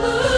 Ooh.